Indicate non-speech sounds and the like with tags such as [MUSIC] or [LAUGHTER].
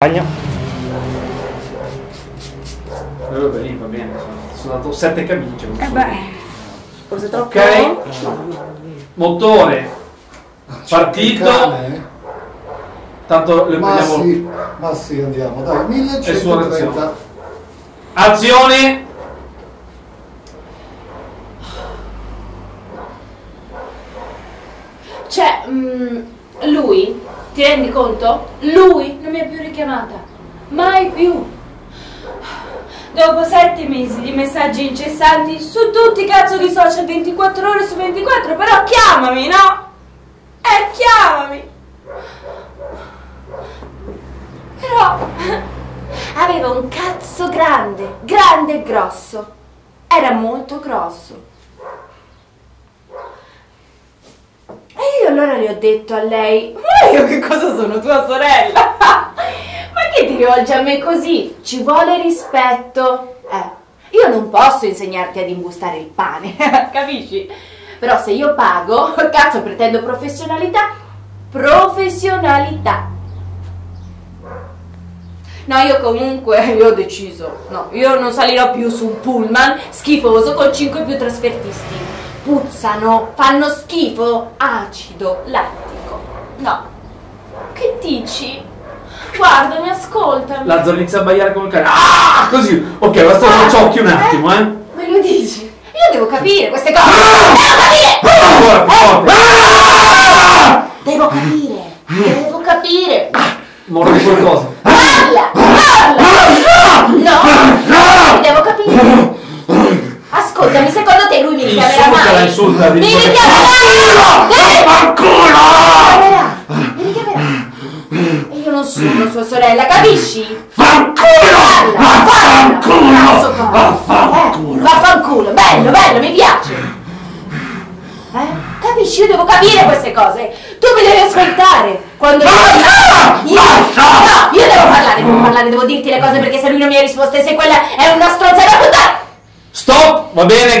Bagno. Eh, Vabbè, lì va bene, sono, sono dato sette camicie. Eh so. beh, forse troppo. Ok, motore, partito, Che cane? tanto le Ma prendiamo. sì, ma sì, andiamo, dai, È sua 1130. Azione! Cioè, mm, lui, ti rendi conto? Lui non mi ha più richiamata. Mai più. Dopo sette mesi di messaggi incessanti su tutti i cazzo di social 24 ore su 24, però chiamami, no? Eh, chiamami! Però aveva un cazzo grande, grande e grosso. Era molto grosso. E io allora le ho detto a lei, io che cosa sono tua sorella? [LAUGHS] ma che ti rivolgi a me così? Ci vuole rispetto. Eh, io non posso insegnarti ad imbustare il pane, [LAUGHS] capisci? Però se io pago, [LAUGHS] cazzo pretendo professionalità, professionalità. No, io comunque, io ho deciso, no, io non salirò più su un pullman schifoso con 5 più trasfertisti. Puzzano, fanno schifo, acido, lattico. No. Che dici? Guardami, ascoltami. Lazzaro inizia a baiare come un cane. Ah! Così. Ok, basta lo ciocchi un attimo, eh. Me lo dici? Io devo capire queste cose. Ancora più forte. Devo capire. Devo capire. Mordi qualcosa. Parla! Parla! No! Devo capire. Ascoltami, secondo te lui mi richiamerà Insultala, mai? insultala, Mi dico- richiamerà! Eh! Fanculo! richiamerà, mi sono sua sorella, capisci? Fanculo! Vaffanculo! Vaffanculo! Vaffanculo, bello, bello, mi piace. Eh? Capisci? Io devo capire queste cose. Tu mi devi ascoltare. Quando io, io, no, io devo parlare, devo parlare, devo dirti le cose perché se lui non mi ha risposto e se quella è una stronzata puttana. Stop! Va bene, grazie.